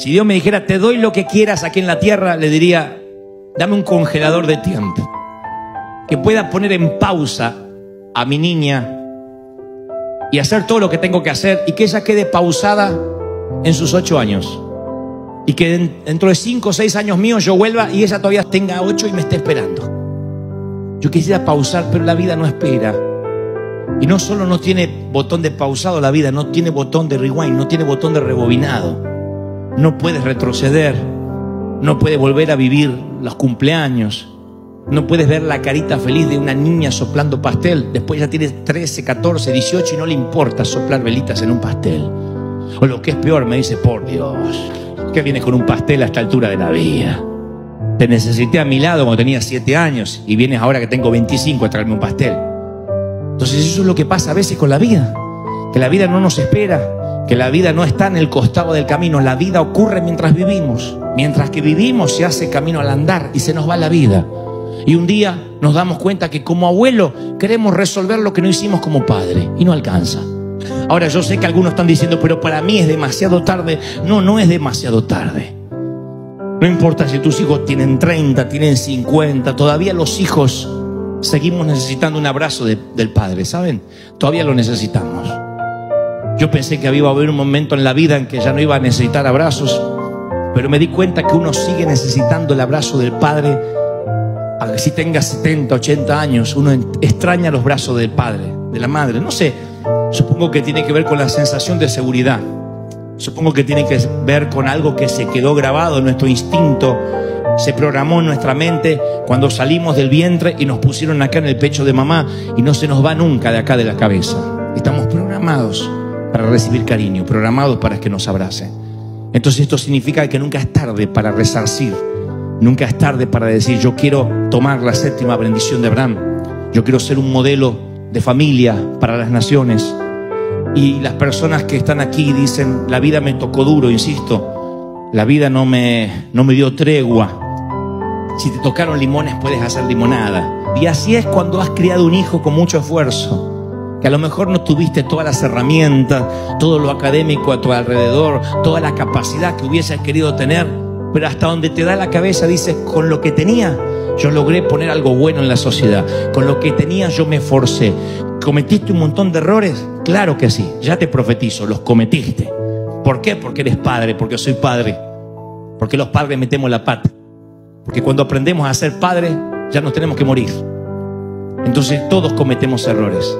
Si Dios me dijera, te doy lo que quieras aquí en la tierra, le diría, dame un congelador de tiempo. Que pueda poner en pausa a mi niña y hacer todo lo que tengo que hacer y que ella quede pausada en sus ocho años. Y que dentro de cinco o seis años míos yo vuelva y ella todavía tenga ocho y me esté esperando. Yo quisiera pausar, pero la vida no espera. Y no solo no tiene botón de pausado la vida, no tiene botón de rewind, no tiene botón de rebobinado. No puedes retroceder, no puedes volver a vivir los cumpleaños, no puedes ver la carita feliz de una niña soplando pastel. Después ya tienes 13, 14, 18 y no le importa soplar velitas en un pastel. O lo que es peor, me dice, por Dios, que vienes con un pastel a esta altura de la vida. Te necesité a mi lado cuando tenía 7 años y vienes ahora que tengo 25 a traerme un pastel. Entonces eso es lo que pasa a veces con la vida. Que la vida no nos espera, que la vida no está en el costado del camino, la vida ocurre mientras vivimos. Mientras que vivimos se hace camino al andar y se nos va la vida. Y un día nos damos cuenta que como abuelo queremos resolver lo que no hicimos como padre y no alcanza. Ahora yo sé que algunos están diciendo, pero para mí es demasiado tarde. No, no es demasiado tarde. No importa si tus hijos tienen 30, tienen 50, todavía los hijos seguimos necesitando un abrazo del Padre, ¿saben? Todavía lo necesitamos. Yo pensé que había haber un momento en la vida en que ya no iba a necesitar abrazos, pero me di cuenta que uno sigue necesitando el abrazo del Padre. Si tenga 70, 80 años, uno extraña los brazos del Padre, de la Madre. No sé, supongo que tiene que ver con la sensación de seguridad. Supongo que tiene que ver con algo que se quedó grabado en nuestro instinto se programó en nuestra mente cuando salimos del vientre y nos pusieron acá en el pecho de mamá y no se nos va nunca de acá de la cabeza. Estamos programados para recibir cariño, programados para que nos abrace. Entonces esto significa que nunca es tarde para resarcir, nunca es tarde para decir yo quiero tomar la séptima bendición de Abraham, yo quiero ser un modelo de familia para las naciones. Y las personas que están aquí dicen, la vida me tocó duro, insisto, la vida no me, no me dio tregua, si te tocaron limones, puedes hacer limonada. Y así es cuando has criado un hijo con mucho esfuerzo. Que a lo mejor no tuviste todas las herramientas, todo lo académico a tu alrededor, toda la capacidad que hubieses querido tener. Pero hasta donde te da la cabeza dices, con lo que tenía, yo logré poner algo bueno en la sociedad. Con lo que tenía yo me esforcé. ¿Cometiste un montón de errores? Claro que sí, ya te profetizo, los cometiste. ¿Por qué? Porque eres padre, porque soy padre. Porque los padres metemos la pata. Porque cuando aprendemos a ser padres, ya nos tenemos que morir. Entonces todos cometemos errores.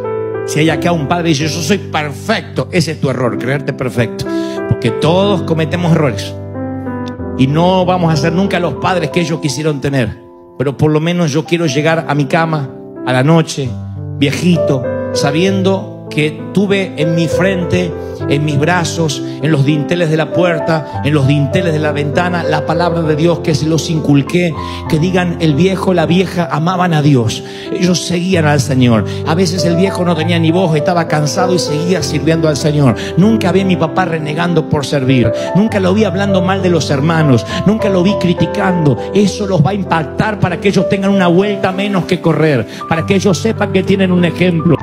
Si hay acá un padre y dice, yo soy perfecto, ese es tu error, creerte perfecto. Porque todos cometemos errores. Y no vamos a ser nunca los padres que ellos quisieron tener. Pero por lo menos yo quiero llegar a mi cama a la noche, viejito, sabiendo que tuve en mi frente en mis brazos, en los dinteles de la puerta, en los dinteles de la ventana, la palabra de Dios que se los inculqué, que digan el viejo, la vieja amaban a Dios. Ellos seguían al Señor. A veces el viejo no tenía ni voz, estaba cansado y seguía sirviendo al Señor. Nunca vi a mi papá renegando por servir. Nunca lo vi hablando mal de los hermanos. Nunca lo vi criticando. Eso los va a impactar para que ellos tengan una vuelta menos que correr. Para que ellos sepan que tienen un ejemplo.